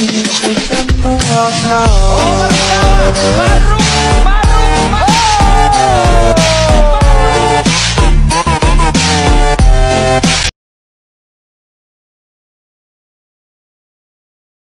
你是怎么？了